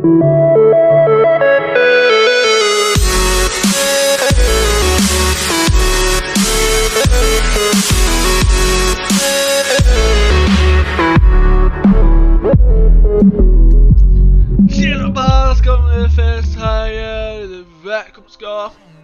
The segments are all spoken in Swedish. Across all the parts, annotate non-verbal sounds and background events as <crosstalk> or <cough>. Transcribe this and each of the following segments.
Tjena Baskomfest här! Välkommen ska ni där var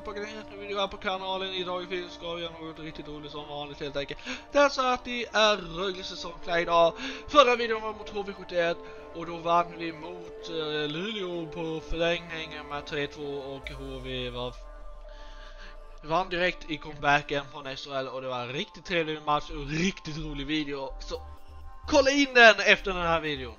koll på en video här på kanalen. Idag ska vi göra något riktigt roligt som vanligt helt enkelt. Det är så att det är Rögle säsongplay idag. Förra videon var mot HV71 och då vann vi mot eh, Luleå på förlängning med 3-2 och HV var vann direkt i comebacken från SHL och det var en riktigt trevlig match och riktigt rolig video. Så kolla in den efter den här videon.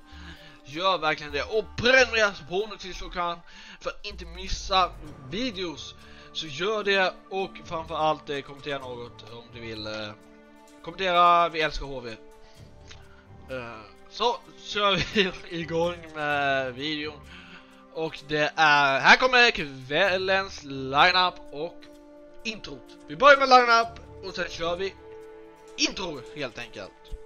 Gör verkligen det och prenumerera på nu tills du kan för att inte missa videos. Så gör det och framförallt eh, kommentera något om du vill. Eh, kommentera, vi älskar HV. Eh, så kör vi <laughs> igång med videon. Och det är, här kommer kvällens lineup och introt. Vi börjar med lineup och sen kör vi intro helt enkelt.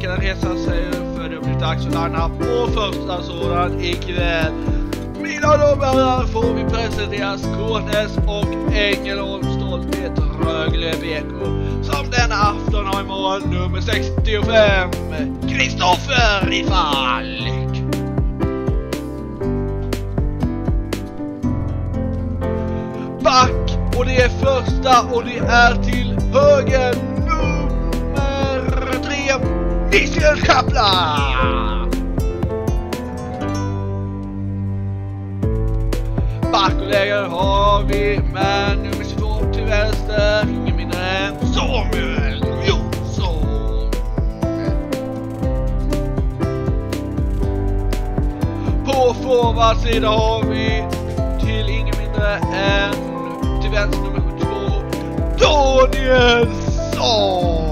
Blev resa sig för det blir dags för lineup och första sådan ikväll. Mina damer och herrar får vi presentera Skånes och Ängelholms stolthet Rögle BK som denna afton har i mål nummer 65 Kristoffer i Falk. Back och det är första och det är till höger tre Mikael Backkollegor har vi men nummer 22 till vänster, ingen mindre än Samuel Jonsson. På forwardsidan har vi till ingen mindre än till vänster nummer 72 Danielsson.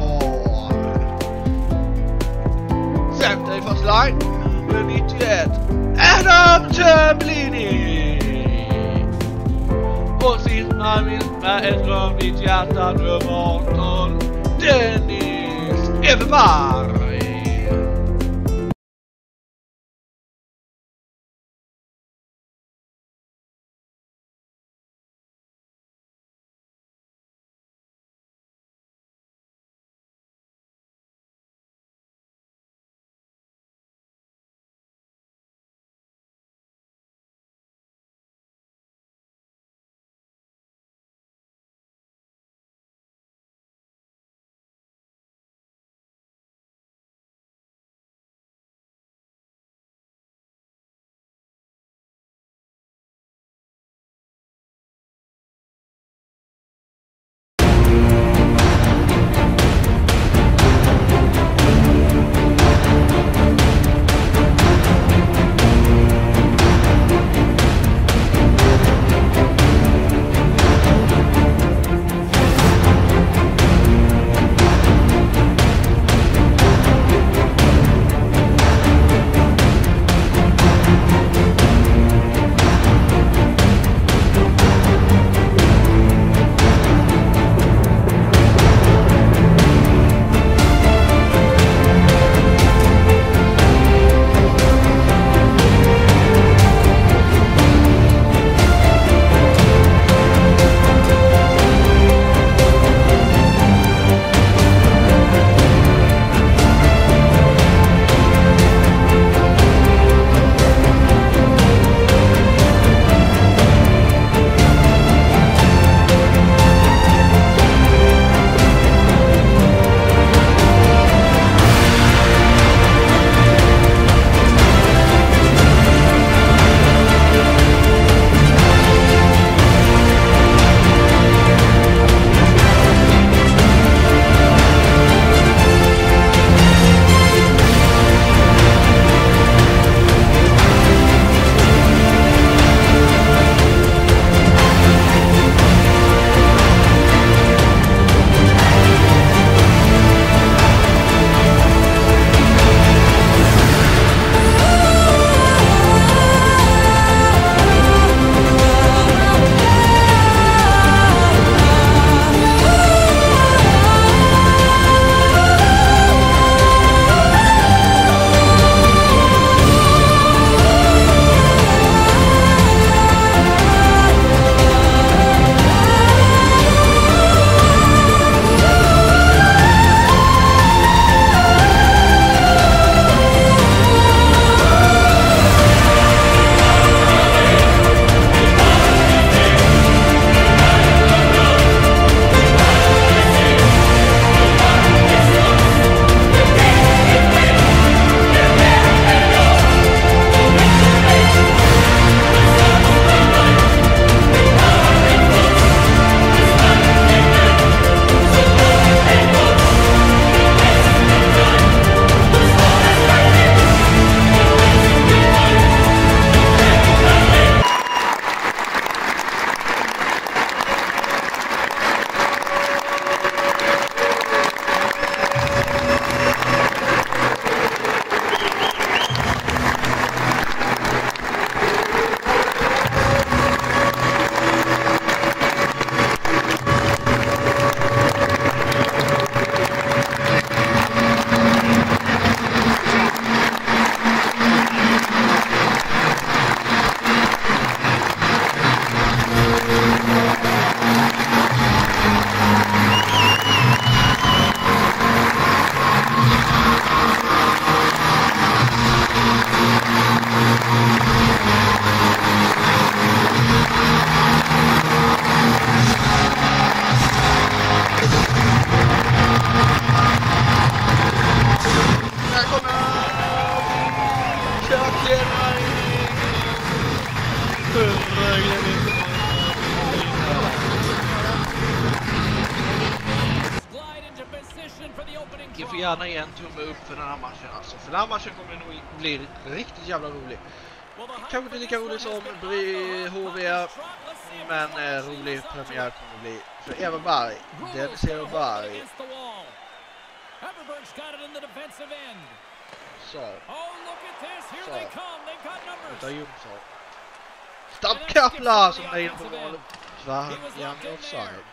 Center i första line, nummer 91 Adam Tömblini. Och sist men minst med ett römligt hjärta nummer 18 Dennis Everberg. För den här matchen alltså. För den här matchen kommer nog bli riktigt jävla rolig. Kanske inte lika rolig som HV, men eh, rolig premiär kommer det bli för Eva Berg. Dennis Eva Berg. Så. Så. Utav Jonsson. Kapla som är inne på mål. Varje offside.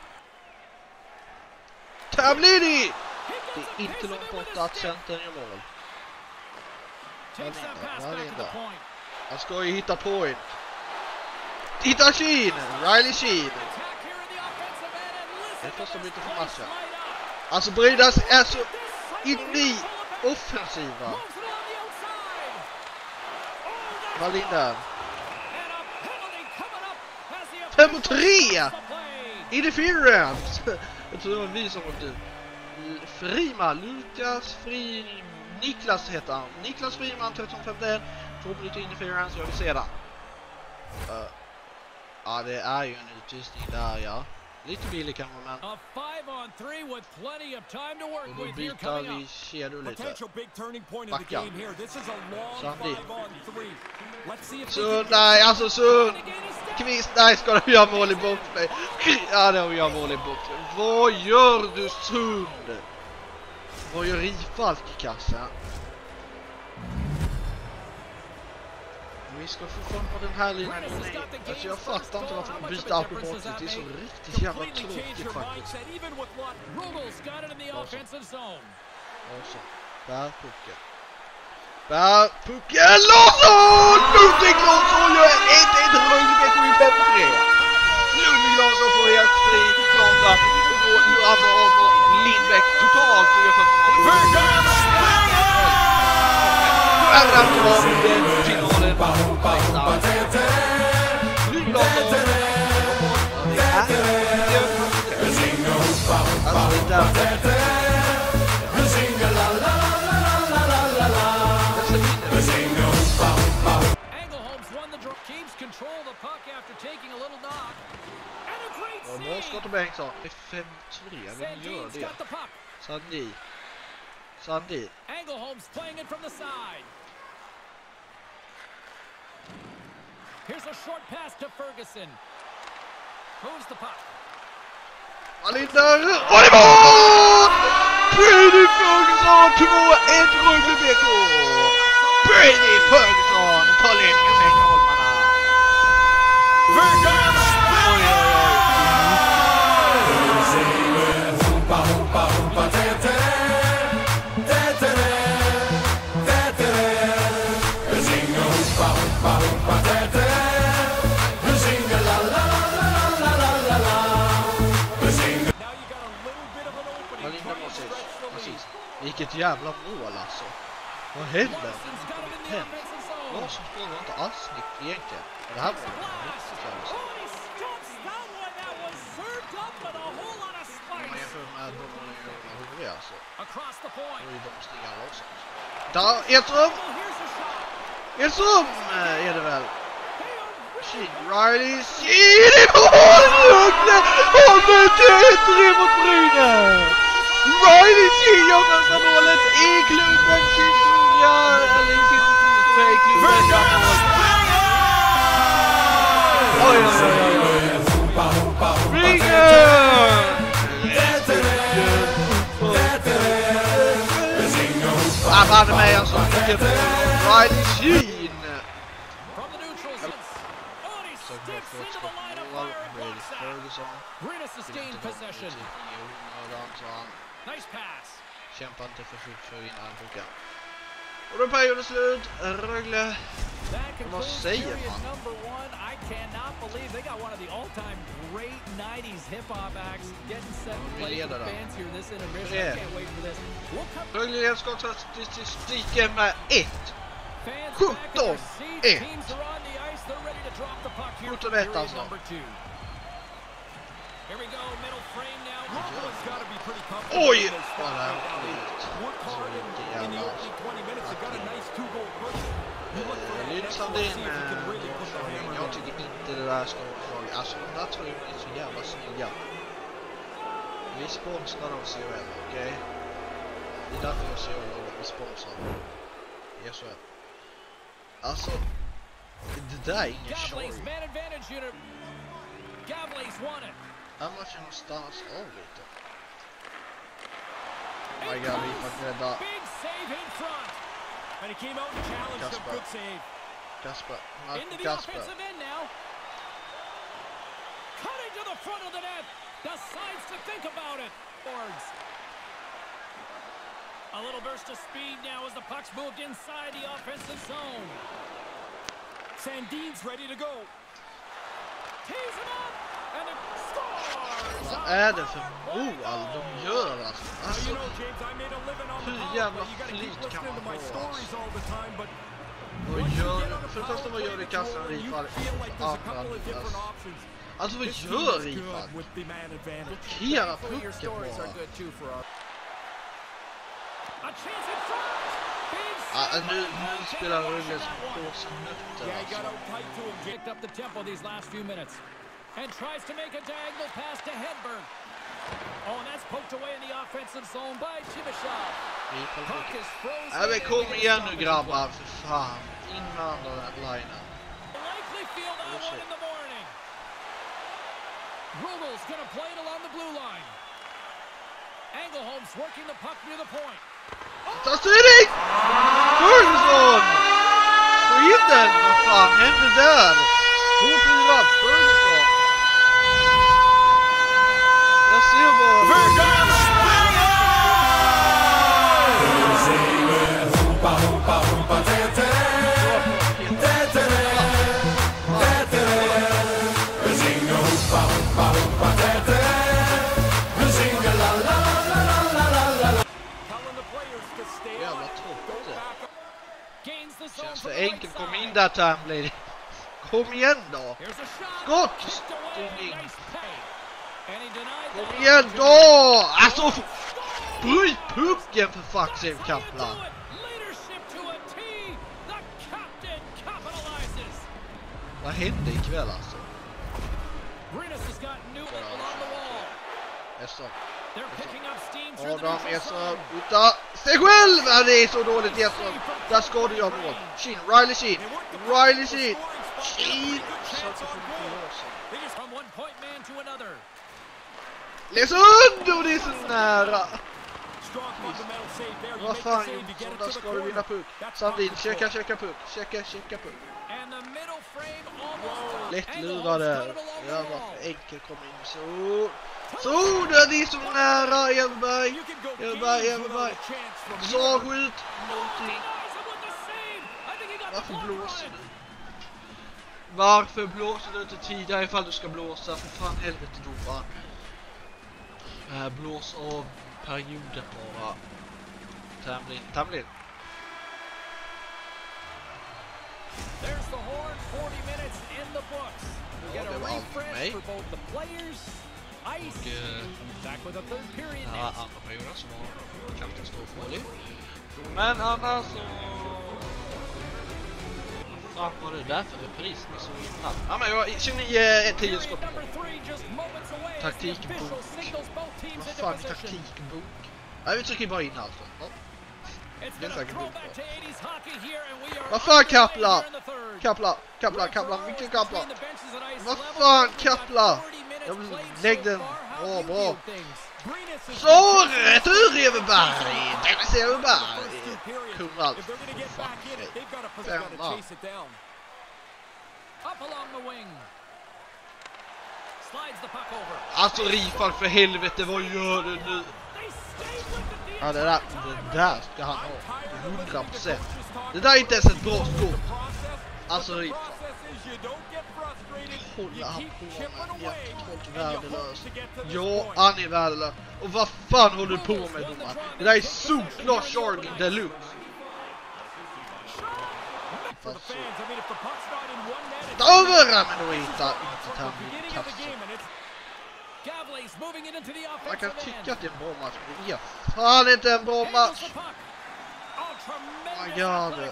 Tablini! Det är inte långt bort att centern gör mål. Valinda. Han ska ju hitta point. Hitta Sheen! Riley Sheen! Det är första bytet för matchen. Alltså Brynäs är så in i offensiva. Valinda. 5 mot 3! Interference! Jag tror det var vi som var ut. Frima, Lukas Fri... Niklas heter han. Niklas Friman 1351. Två minuter interference, jag vill se den. Uh, ja, det är ju en utvisning där, ja. Lite billig kanske, men... Och då byter vi kedjor lite. Backa. Sandin. Sund, nej, alltså Sund! Kvist, nej, ska du göra mål i boxplay? Ja, det gör mål i boxplay. Vad gör du Sund? Vad gör Rifalk i kassan? Vi ska fram på den här linjen. Alltså jag fattar inte varför de byter bortre. Det är så riktigt jävla tråkigt faktiskt. Larsson. Bär pucken. Bär pucken. Larsson! Ludvig Larsson gör 1-1 Rönnebäck och i 5-3. Ludvig Larsson får helt fri kontra och då drabbar av Lindbäck totalt ungefär som Nu är det alltså Bra skott av Bengtsson. 5-3, vem gör det? Sandi. Sandi. Angleholm's playing it from the side. Here's a short pass to Ferguson. Moves the puck. Alinder! Och det mål! Brady Ferguson 2-1 Rögle BK! Brady Ferguson tar ledningen Vilket jävla mål alltså. Vad händer? Larsson spelar inte alls snyggt egentligen. Men det här var ju riktigt jävla snyggt. Om man jämför med de övriga alltså. Då är de stigande Larsson. Där, Edström! Edström eh, är det väl? Sheen Riley, Sheen i mål! Rögle! Håller till 3 mot Brynäs! Riley Sheen gör första målet i klubbens historia, eller i sin historia i klubben. Oj, oj, oj, oj. Springer! Han vann med en sån mycket Riley Sheen. Ferguson. Brina sustained possession. Nice pass. Kämpa inte för fullt för att vinna pucken. Och då perioden slut. Rögle. Vad säger man? I cannot believe they got one of the all-time great 90s hip-hop acts getting set to play for fans here this intermission. I can't wait for this. Rögle leder skottstatistiken med 1. 17 1. 17 1 alltså. Oj! Vad det här var jävla... Lynn Sandin, jag tycker inte det där ska vara Alltså de där tröjorna är så jävla snygga. Vi sponsrar dem COL, okej? Okay? Det är därför jag ser låg respons av ESL. Alltså, det där är ingen Gavley's sorg. man advantage unit. Gavley's won it. Här matchen måste stannas av lite. Oh my god, vi får rädda Big save in front. And he came out and challenged him. Kasper. Good save. Kasper. Into Marco the Kasper. offensive end now. Cutting to the front of the net. Decides to think about it. Boards. A little burst of speed now as the puck's moved inside the offensive zone. Sandin's ready to go. Tees him up. Vad är det för mål de gör alltså? Alltså hur jävla flit kan man stories alltså? all the time, but vad gör För det första, vad gör du i kassan different alltså. vad gör advantage. Blockera pucken bara. good too for us. A chance in front. Big Ja, save nu, nu spelar Rögle som got alltså. Out tight to him, James. Picked up the tempo these last few minutes. And tries to make a diagonal pass to Hedberg. Oh, and that's poked away in the offensive zone by Chibishov. Puck is frozen. Ja men kom the igen nu grabbar, för fan. In med andra linen. Likely that Oh, one in the morning. Rugel's gonna play it along the blue line. Engelholm's working the puck near the point. Ta styrning! Ferguson! Den! Vad fan hände där? 2-4, Ferguson! Right enkelt. Kom side. in där Tamblady. Kom igen då! Here's a shot. Skott! Kicked away. Styrning. Kom igen då! Alltså, bryt pucken för fuck's sake Kaplan! Vad hände ikväll alltså? The Adam zone. utan sig själv! Det är så dåligt Esson. Där ska du göra mål. Sheen, Riley Sheen. Riley Sheen. Sheen! Leksand! Och det är så nära! Vad fan Jonsson, där ska du vinna puck. Sandin, checka, checka puck. Checka, checka puck. Lätt lurade. Jävlar för enkelt kom in. Så. Så, det är så nära Everberg. You can go Everberg, Everberg. Någonting. Varför blåser du? Varför blåser du inte tidigare ifall du ska blåsa? För fan helvete domaren. Äh, blås av perioden bara. Tamlin, Tamlin. There's the horn. 40 minutes in the books. We Ja, get a refresh for both the players. Ice. Och eh, Back with a third period next. andra perioden som var katastrofdålig. Men annars så... Vad fan var det där för repris? Ni såg innan. Ja men jag 29, 10 Period skott. Taktikbok. Vad fan position. taktikbok? Nej vi trycker bara in alltså. Ja. Det är säkert bok, to 80s hockey here and we are Vad fan, Kapla? Kapla, Kapla, Kapla, always Kapla. Vad fan, Kapla? 40 minutes Jag vill- lägg den. Bra, bra. Så, retur Everberg! Dennis Everberg! Puck over. Alltså Rifal för helvete, vad gör du nu? Ja det där, det där ska han ha. 100 procent. Det där är inte ens ett bra skott. Alltså Rifal. Håller han på med jämt värdelös. Ja, han är värdelös. Och vad fan håller du på med domaren? Det där är solklart Shark deluxe. Över! Men då inte, Tammy Man kan tycka att det är en bra match, men det är fan inte en bra match. Oh, My God.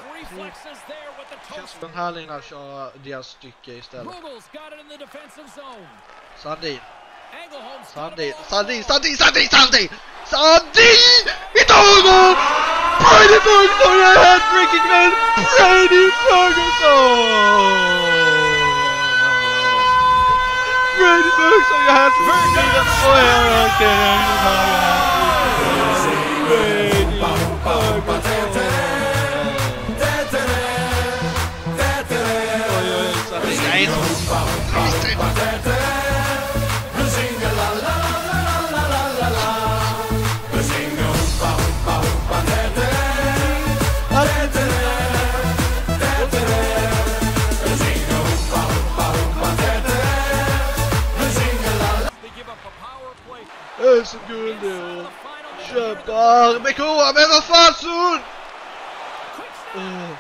Känns den här linan köra deras stycke istället. Sandin, Sandin, Sandin. Sandin, Sandin, Sandin, Sandin! Sandin! Inte honom! Brady Ferguson gör hattrick ikväll! Brady Ferguson! Brady Ferguson gör hattrick ikväll! Och 12 sekunden. Köpar. Mekora med vad fan Sund! Oh my god.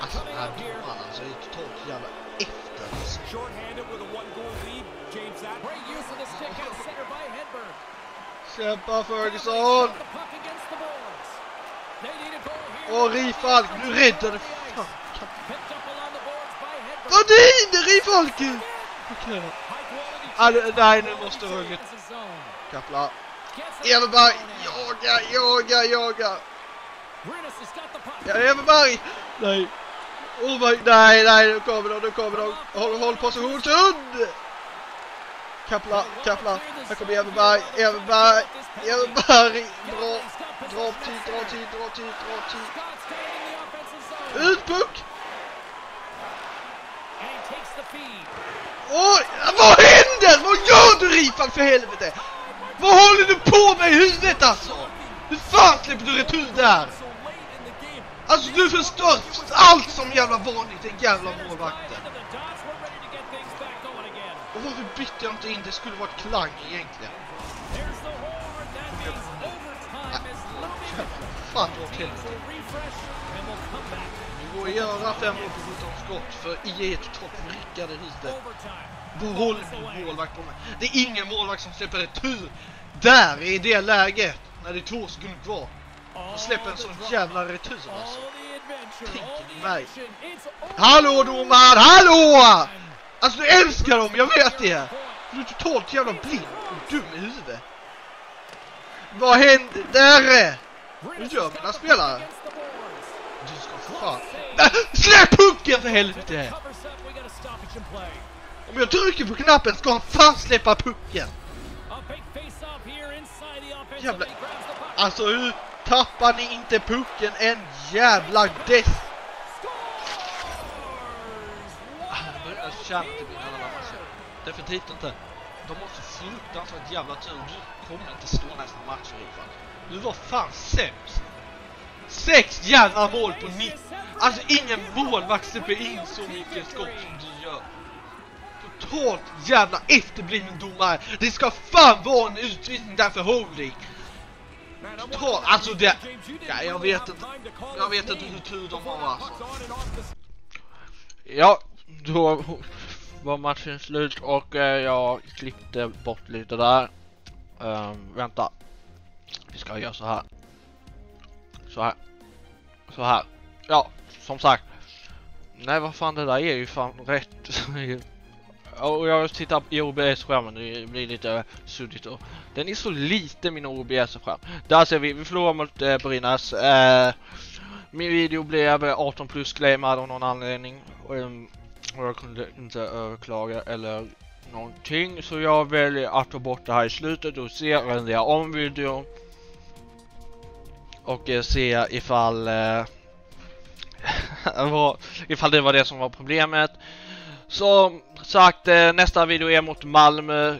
Alltså den här domaren alltså är totalt jävla efter. Kämpa Ferguson! Och Rifalk, nu Rifalk? Nej, nu måste Rögle Gets kappla. Everberg, jaga, jaga, jaga! Ja, Everberg! Nej! Oh my, nej, nej, nu kommer de, nu kommer de! Håll, håll position, Sund! Kappla, kappla, här kommer Everberg, Everberg, Everberg! Bra! Dra tid, dra tid, dra tid, dra tid! Ut puck! Oj, vad händer? Vad gör du Rifalk för helvete? Vad håller du på med i huvudet alltså? Hur fan släpper du retur där? Alltså du förstör allt som jävla vanligt, den jävla målvakten. Och varför bytte jag inte in? Det skulle varit klang egentligen. Fan åt helvete. Det går att göra fem mål på 17 skott för IE är totalt vrickade i huvudet. Overtime. Vad målvakt på mig. Det är ingen målvakt som släpper retur där i det läget när det är två sekunder kvar. Och släpper en sån jävla retur alltså. Tänk mig. Hallå domaren, hallå! Alltså du älskar dem, jag vet det! Du är totalt jävla blind och dum i huvudet. Vad händer där? Gör mina spelare? Du ska fan... Släpp pucken för helvete! Om jag trycker på knappen ska han fan släppa pucken! Jävla- Alltså hur tappar ni inte pucken en jävla dess? Ah, Definitivt inte. De har så fruktansvärt jävla tur. Du kommer inte stå nästa match i alla fall. Du var fan sämst. Sex jävla mål på 90. Alltså ingen målvakt släpper in så mycket skott som du gör. Totalt jävla efterbliven domare. Det ska fan vara en utvisning där för holding. Totalt, alltså det- Ja, jag vet inte. Jag vet inte hur tur de har alltså. Ja, då var matchen slut och eh, jag klippte bort lite där. Um, vänta. Vi ska göra så här. Så här. Så här. Ja, som sagt. Nej, vad fan det där är ju fan rätt. <laughs> och jag tittar i OBS-skärmen, det blir lite suddigt och den är så liten min OBS-skärm. Där ser vi, vi förlorar mot eh, Brynäs. Eh, min video blev 18 plus claimad av någon anledning. Och, ehm, och jag kunde inte överklaga eller någonting. Så jag väljer att ta bort det här i slutet och se rendera om videon. Och eh, se ifall eh, <laughs> ifall det var det som var problemet. Som sagt, eh, nästa video är mot Malmö.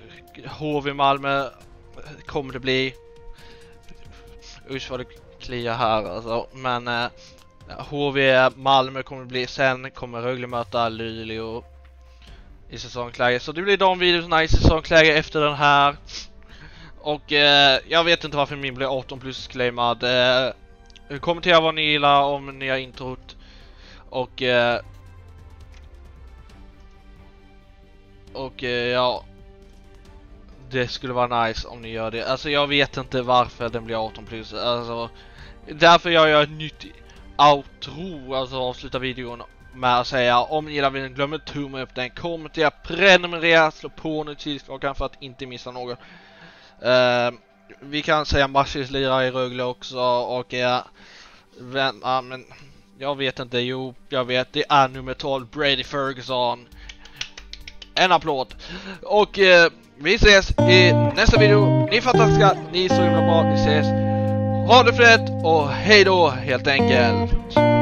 HV Malmö kommer det bli. Usch vad det kliar här alltså. Men HV Malmö kommer det bli. Sen kommer Rögle möta Luleå i säsongsläge. Så det blir de videorna i säsongsläge efter den här. Och eh, jag vet inte varför min blir 18 plus claimad. Eh, kommentera vad ni gillar om nya introt. Och eh, och eh, ja det skulle vara nice om ni gör det. Alltså jag vet inte varför den blir 18 plus. Alltså därför gör jag ett nytt outro, alltså avsluta videon med att säga om ni gillar videon glöm inte tumma upp den, kommentera, prenumerera, slå på notisklockan för att inte missa något. Uh, vi kan säga Marcus lirar i Rögle också och ja, vem, ja, men jag vet inte, jo jag vet det är nummer 12 Brady Ferguson. En applåd! Och uh, vi ses i nästa video. Ni är fantastiska, ni är så himla bra, vi ses. Ha det fett och hejdå helt enkelt!